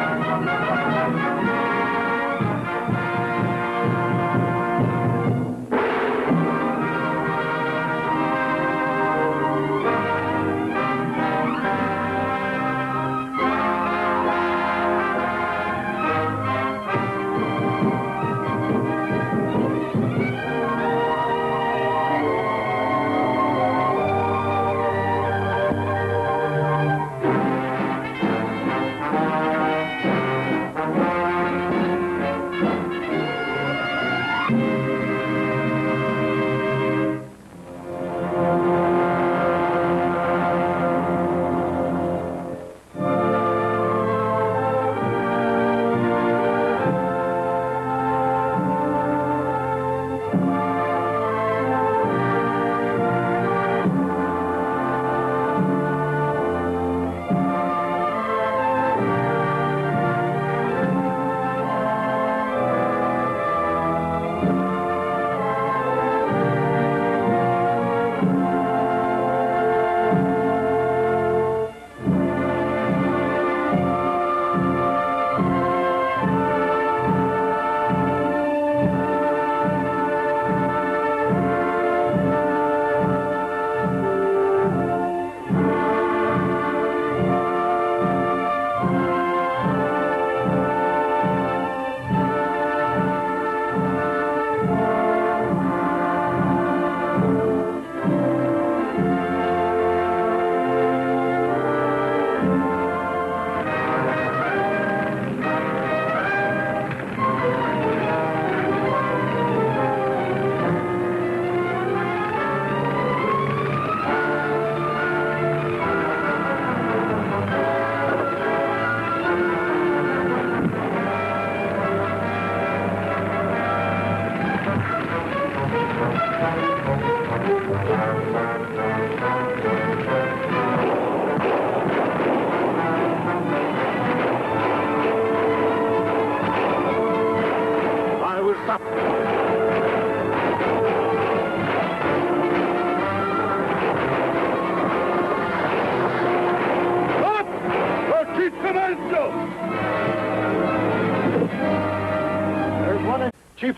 I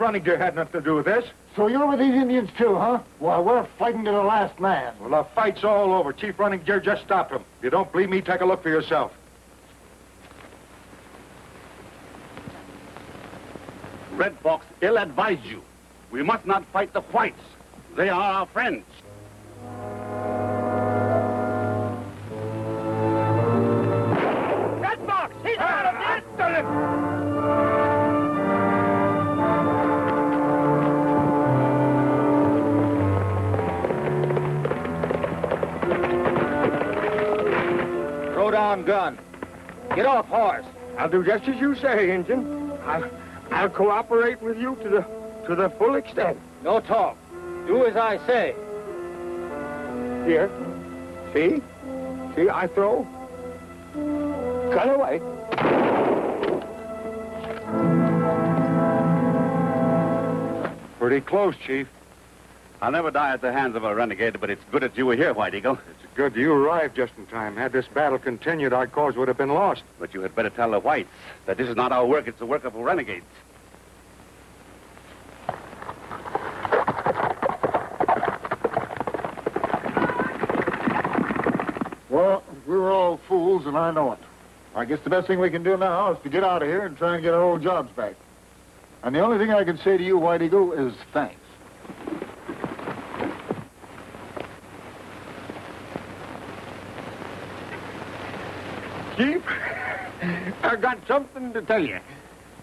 Running Deer had nothing to do with this. So you're with these Indians too, huh? Well, we're fighting to the last man. Well, the fight's all over. Chief Running Deer just stopped him. If you don't believe me, take a look for yourself. Red Fox ill-advised you. We must not fight the whites. They are our friends. Throw down gun. Get off horse. I'll do just as you say, Injun. I'll, I'll cooperate with you to the to the full extent. No talk. Do as I say. Here. See? See, I throw. Cut away. Pretty close, Chief. I'll never die at the hands of a renegade, but it's good that you were here, White Eagle. It's good you arrived just in time. Had this battle continued, our cause would have been lost. But you had better tell the whites that this is not our work, it's the work of renegades. Well, we were all fools, and I know it. I guess the best thing we can do now is to get out of here and try and get our old jobs back. And the only thing I can say to you, White Eagle, is thanks. Chief, I got something to tell you.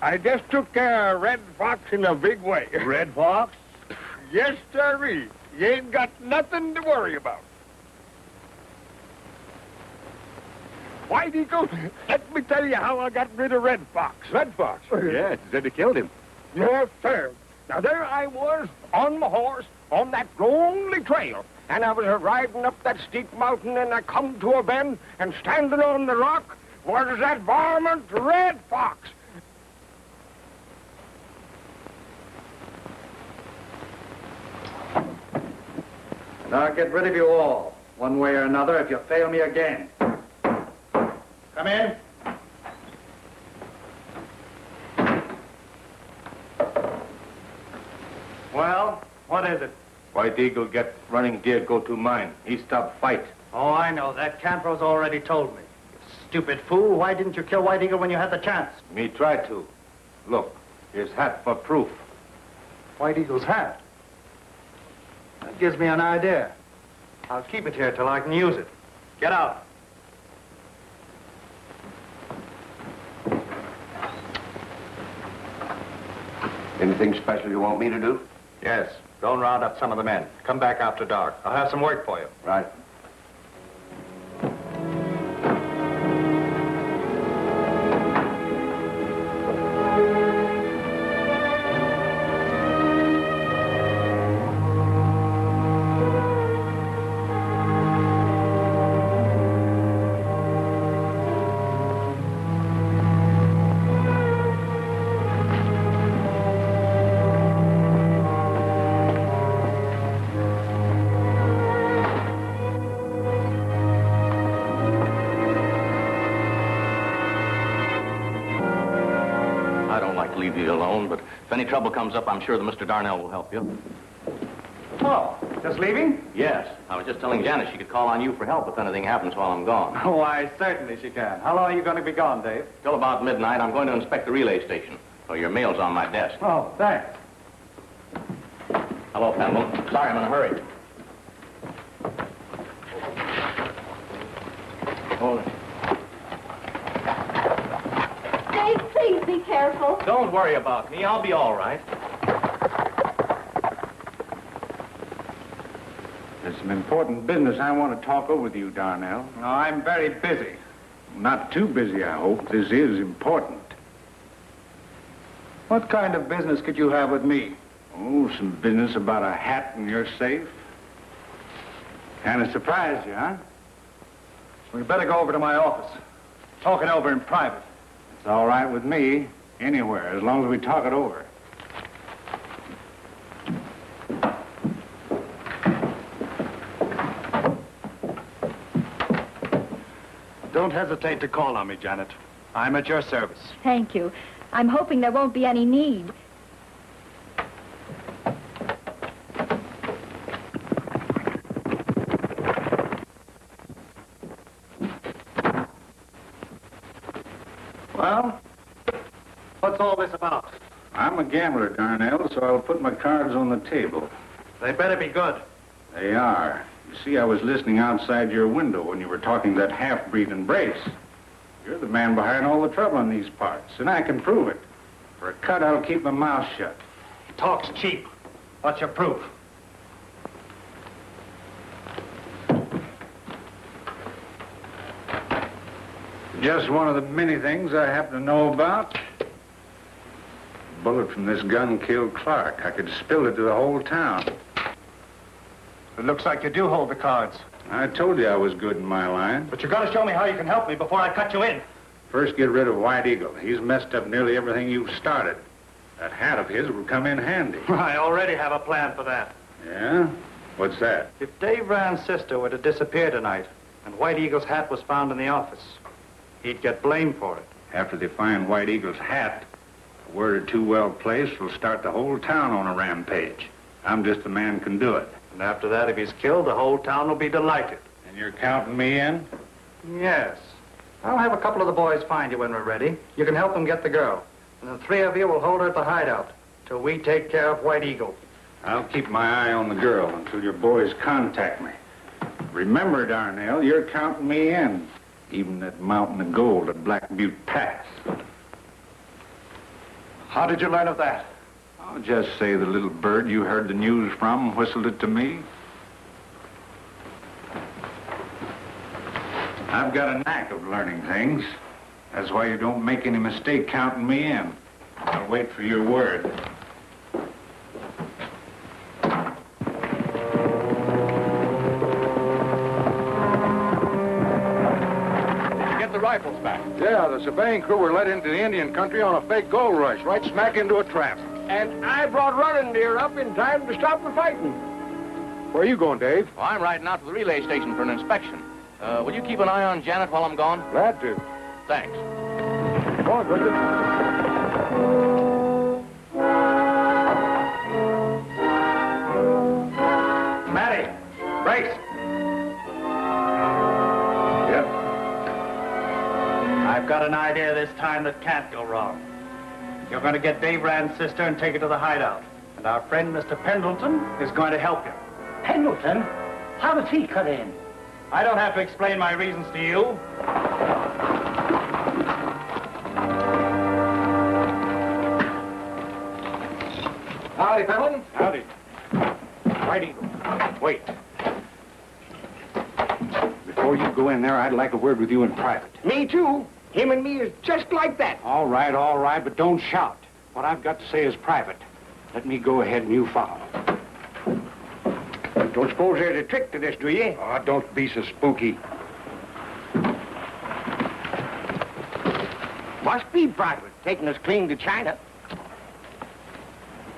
I just took care of Red Fox in a big way. Red Fox? Yes, sirree. You ain't got nothing to worry about. White Eagle, let me tell you how I got rid of Red Fox. Red Fox? Yes, said they killed him. Yes, sir. Now, there I was, on my horse, on that lonely trail. And I was a riding up that steep mountain, and I come to a bend, and standing on the rock was that varmint Red Fox. And I'll get rid of you all, one way or another, if you fail me again. Come in. What is it? White Eagle get running deer go to mine. He stop fight. Oh, I know. That Cantro's already told me. You stupid fool. Why didn't you kill White Eagle when you had the chance? Me try to. Look, his hat for proof. White Eagle's hat. That gives me an idea. I'll keep it here till I can use it. Get out. Anything special you want me to do? Yes. Go and round up some of the men. Come back after dark. I'll have some work for you. Right. Any trouble comes up, I'm sure that Mr. Darnell will help you. Oh, just leaving? Yes. I was just telling Janet she could call on you for help if anything happens while I'm gone. Oh, why, certainly she can. How long are you going to be gone, Dave? Till about midnight, I'm going to inspect the relay station. So your mail's on my desk. Oh, thanks. Hello, Pendle. Sorry, I'm in a hurry. Hold it. Dave, please be careful. Don't worry about me. I'll be all right. There's some important business I want to talk over with you, Darnell. No, I'm very busy. Not too busy, I hope. This is important. What kind of business could you have with me? Oh, some business about a hat in your safe. Kind of surprised you, huh? We'd better go over to my office. Talk it over in private. It's all right with me. Anywhere, as long as we talk it over. Don't hesitate to call on me, Janet. I'm at your service. Thank you. I'm hoping there won't be any need. Well, what's all this about? I'm a gambler, Darnell, so I'll put my cards on the table. They better be good. They are. You see, I was listening outside your window when you were talking to that half-breed and Brace. You're the man behind all the trouble in these parts, and I can prove it. For a cut, I'll keep my mouth shut. Talk's cheap. What's your proof? Just one of the many things I happen to know about. Bullet from this gun killed Clark. I could spill it to the whole town. It looks like you do hold the cards. I told you I was good in my line. But you've gotta show me how you can help me before I cut you in. First, get rid of White Eagle. He's messed up nearly everything you've started. That hat of his will come in handy. I already have a plan for that. Yeah? What's that? If Dave Rand's sister were to disappear tonight, and White Eagle's hat was found in the office, he'd get blamed for it. After they find White Eagle's hat, a word or two well placed will start the whole town on a rampage. I'm just the man can do it. And after that, if he's killed, the whole town will be delighted. And you're counting me in? Yes. I'll have a couple of the boys find you when we're ready. You can help them get the girl. And the three of you will hold her at the hideout till we take care of White Eagle. I'll keep my eye on the girl until your boys contact me. Remember, Darnell, you're counting me in. Even that mountain of gold at Black Butte Pass. How did you learn of that? I'll just say the little bird you heard the news from whistled it to me. I've got a knack of learning things. That's why you don't make any mistake counting me in. I'll wait for your word. Rifles back. Yeah, the surveying crew were led into the Indian country on a fake gold rush, right smack into a trap. And I brought running deer up in time to stop the fighting. Where are you going, Dave? Well, I'm riding out to the relay station for an inspection. Uh, will you keep an eye on Janet while I'm gone? Glad to. Thanks. Go on, Richard. Brace. I've got an idea this time that can't go wrong. You're going to get Dave Rand's sister and take her to the hideout. And our friend, Mr. Pendleton, is going to help you. Pendleton? How does he cut in? I don't have to explain my reasons to you. Howdy, Pendleton. Howdy. White Eagle. Wait. Before you go in there, I'd like a word with you in private. Me too. Him and me is just like that. All right, all right, but don't shout. What I've got to say is private. Let me go ahead and you follow. Don't suppose there's a trick to this, do you? Oh, don't be so spooky. Must be private, taking us clean to China.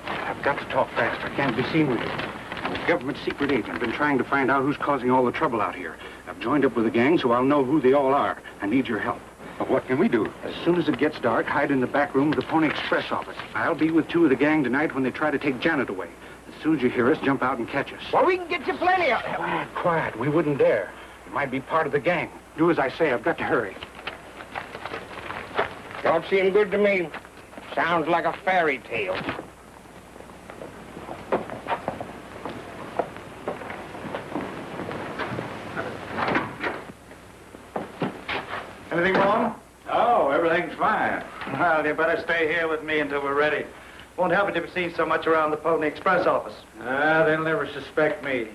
I've got to talk fast. I can't be seen with you. I'm a government secret agent. Been trying to find out who's causing all the trouble out here. I've joined up with the gang, so I'll know who they all are. I need your help. But what can we do? As soon as it gets dark, hide in the back room of the Pony Express office. I'll be with two of the gang tonight when they try to take Janet away. As soon as you hear us, jump out and catch us. Well, we can get you plenty of... Quiet, quiet. We wouldn't dare. It might be part of the gang. Do as I say. I've got to hurry. Don't seem good to me. Sounds like a fairy tale. Anything wrong? Oh, everything's fine. Well, you better stay here with me until we're ready. Won't help you to be seen so much around the Pony Express office. Ah, they'll never suspect me.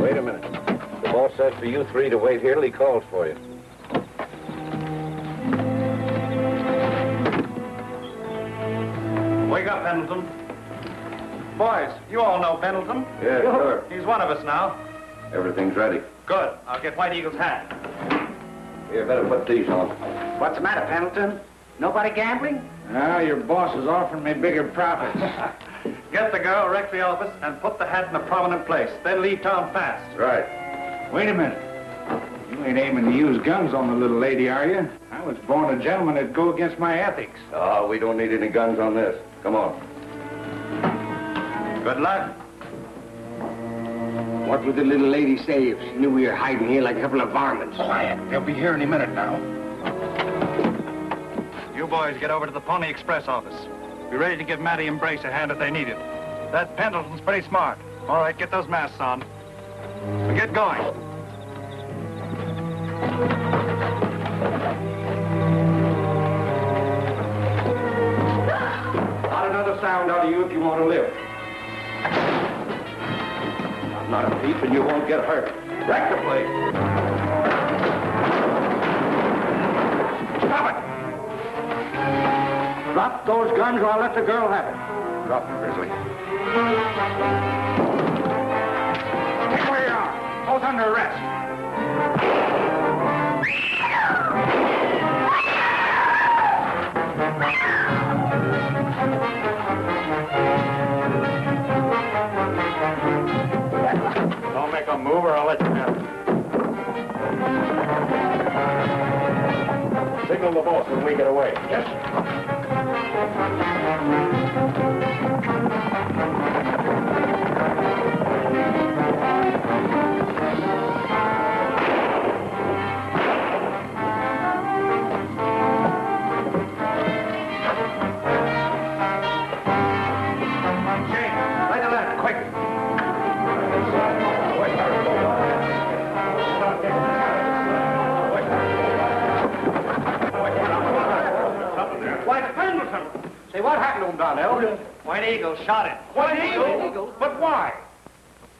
Wait a minute. The boss said for you three to wait here till he calls for you. Wake up, Pendleton. Boys, you all know Pendleton. Yeah, sure. He's one of us now. Everything's ready. Good. I'll get White Eagle's hat. You better put these on. What's the matter, Pendleton? Nobody gambling? Now your boss is offering me bigger profits. Get the girl, wreck the office, and put the hat in a prominent place. Then leave town fast. Right. Wait a minute. You ain't aiming to use guns on the little lady, are you? I was born a gentleman that'd go against my ethics. Oh, we don't need any guns on this. Come on. Good luck. What would the little lady say if she knew we were hiding here like a couple of varmints? Quiet. They'll be here any minute now. You boys get over to the Pony Express office. Be ready to give Matty and Brace a hand if they need it. That Pendleton's pretty smart. All right, get those masks on. And get going. Not another sound out of you if you want to live. Not a thief and you won't get hurt. Wreck the place. Stop it! Drop those guns or I'll let the girl have it. Drop them, Grizzly. Take where you are. Both under arrest. Move or I'll let you have it. Signal the boss when we get away. Yes. Jane, shot him. White Eagle? But why?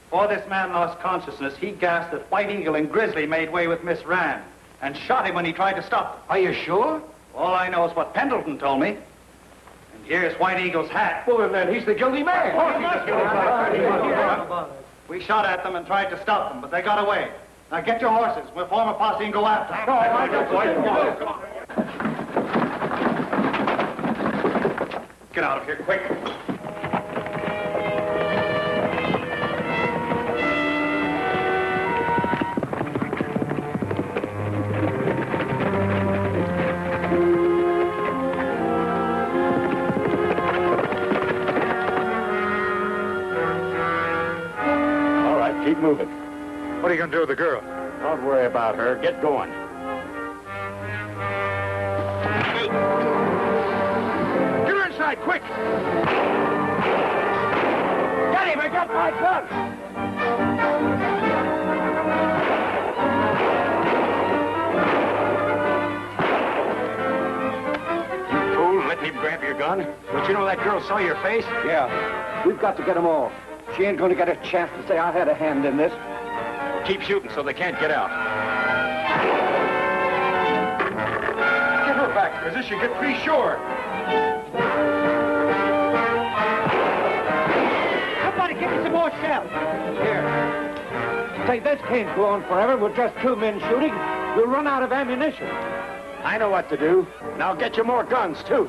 Before this man lost consciousness, he gasped that White Eagle and Grizzly made way with Miss Rand and shot him when he tried to stop them. Are you sure? All I know is what Pendleton told me. And here's White Eagle's hat. Well, then he's the guilty man. We shot at them and tried to stop them, but they got away. Now get your horses. We'll form a posse and go after them. Get out of here, quick. It. What are you going to do with the girl? Don't worry about her. Get going. Get her inside, quick! Get him! I got my gun! Grab your gun. Don't you know that girl saw your face? Yeah. We've got to get them all. She ain't going to get a chance to say I had a hand in this. Keep shooting so they can't get out. Get her back, or this should get pretty sure. Somebody give me some more shells. Here. Say, this can't go on forever with just two men shooting. We'll run out of ammunition. I know what to do. Now get you more guns, too.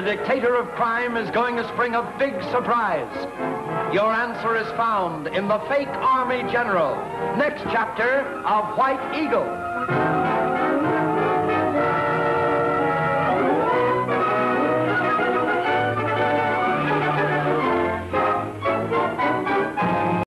The dictator of crime is going to spring a big surprise. Your answer is found in The Fake Army General, next chapter of White Eagle.